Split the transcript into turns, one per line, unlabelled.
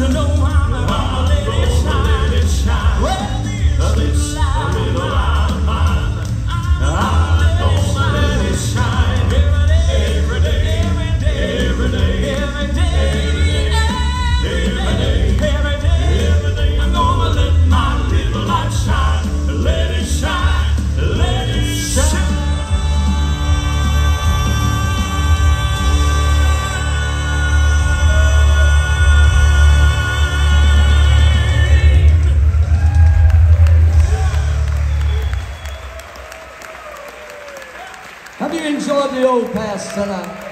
to know
Have you enjoyed the old past tonight?